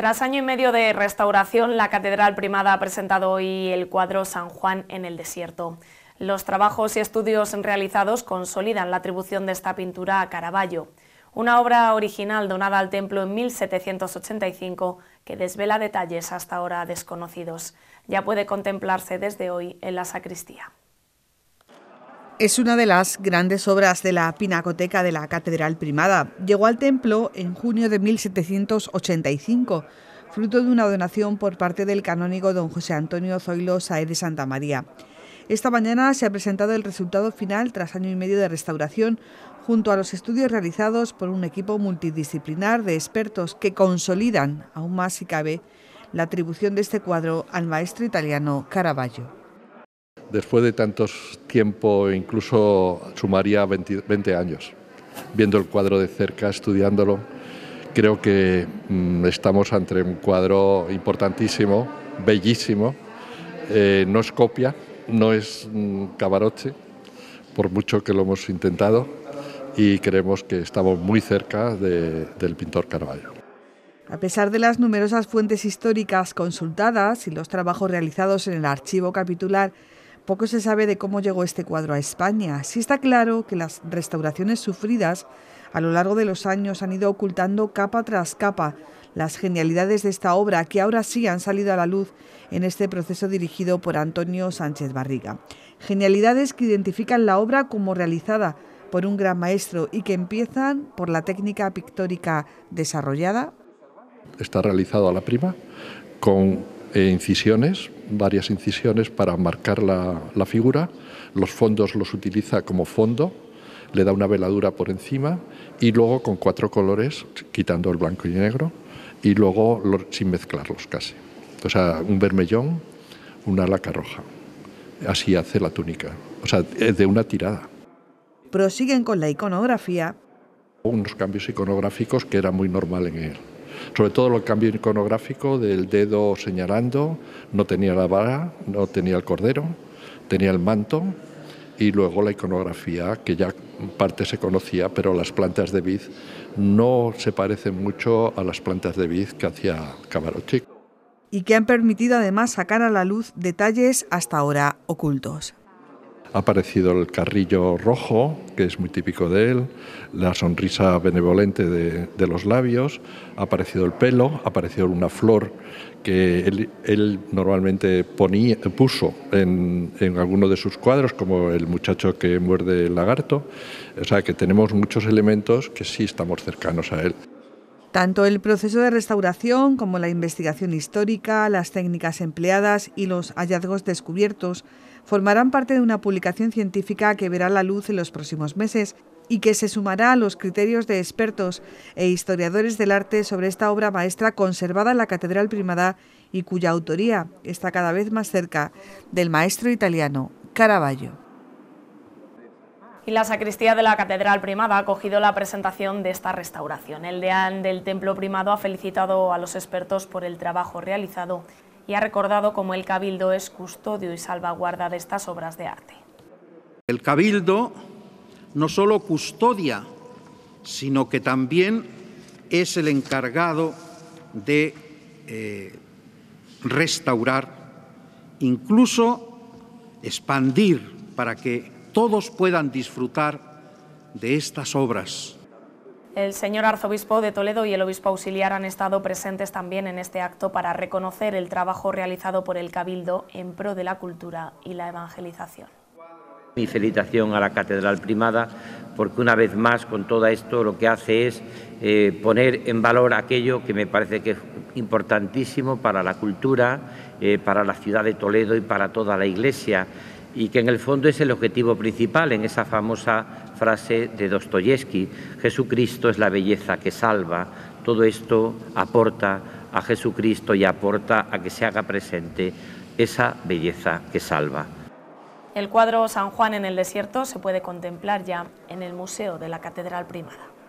Tras año y medio de restauración, la Catedral Primada ha presentado hoy el cuadro San Juan en el desierto. Los trabajos y estudios realizados consolidan la atribución de esta pintura a Caravaggio, una obra original donada al templo en 1785 que desvela detalles hasta ahora desconocidos. Ya puede contemplarse desde hoy en la sacristía. Es una de las grandes obras de la pinacoteca de la Catedral Primada. Llegó al templo en junio de 1785, fruto de una donación por parte del canónigo don José Antonio Zoilo Saez de Santa María. Esta mañana se ha presentado el resultado final tras año y medio de restauración, junto a los estudios realizados por un equipo multidisciplinar de expertos que consolidan, aún más si cabe, la atribución de este cuadro al maestro italiano Caravaggio después de tantos tiempo, incluso sumaría 20, años, viendo el cuadro de cerca, estudiándolo, creo que mm, estamos ante un cuadro importantísimo, bellísimo, eh, no es copia, no es mm, Cavaroche, por mucho que lo hemos intentado, y creemos que estamos muy cerca del pintor Caravaggio. A pesar de las numerosas fuentes históricas consultadas y los trabajos realizados en el archivo capitular, poco se sabe de cómo llegó este cuadro a España. Sí está claro que las restauraciones sufridas a lo largo de los años han ido ocultando capa tras capa las genialidades de esta obra que ahora sí han salido a la luz en este proceso dirigido por Antonio Sánchez Barriga. Genialidades que identifican la obra como realizada por un gran maestro y que empiezan por la técnica pictórica desarrollada. Está realizado a la prima con e incisiones, varias incisiones para marcar la, figura. Los fondos los utiliza como fondo, le da una veladura por encima y luego con cuatro colores, quitando el blanco y negro, y luego sin mezclarlos casi. O sea, un vermellón, una laca roja. Así hace la túnica. O sea, es de una tirada. Prosiguen con la iconografía. Unos cambios iconográficos que era muy normal en él sobre todo el cambio iconográfico del dedo señalando, no tenía la vara, no tenía el cordero, tenía el manto y luego la iconografía que ya parte se conocía, pero las plantas de vid no se parecen mucho a las plantas de vid que hacía Cavarotti. Y que han permitido además sacar a la luz detalles hasta ahora ocultos. Ha aparecido el carrillo rojo, que es muy típico de él, la sonrisa benevolente de, los labios, ha aparecido el pelo, ha aparecido una flor que él, normalmente ponía, puso en, en alguno de sus cuadros, como el muchacho que muerde el lagarto. O sea que tenemos muchos elementos que sí estamos cercanos a él. Tanto el proceso de restauración como la investigación histórica, las técnicas empleadas y los hallazgos descubiertos formarán parte de una publicación científica que verá la luz en los próximos meses y que se sumará a los criterios de expertos e historiadores del arte sobre esta obra maestra conservada en la Catedral Primada y cuya autoría está cada vez más cerca del maestro italiano Caravaggio. Y la sacristía de la Catedral Primada ha acogido la presentación de esta restauración. El deán del Templo Primado ha felicitado a los expertos por el trabajo realizado y ha recordado cómo el Cabildo es custodio y salvaguarda de estas obras de arte. El Cabildo no solo custodia, sino que también es el encargado de eh, restaurar, incluso expandir para que todos puedan disfrutar de estas obras el señor arzobispo de Toledo y el obispo auxiliar han estado presentes también en este acto para reconocer el trabajo realizado por el Cabildo en pro de la cultura y la evangelización. Mi felicitación a la Catedral Primada, porque una vez más con todo esto lo que hace es eh, poner en valor aquello que me parece que es importantísimo para la cultura, eh, para la ciudad de Toledo y para toda la Iglesia y que en el fondo es el objetivo principal en esa famosa frase de Dostoyevsky, Jesucristo es la belleza que salva, todo esto aporta a Jesucristo y aporta a que se haga presente esa belleza que salva. El cuadro San Juan en el desierto se puede contemplar ya en el Museo de la Catedral Primada.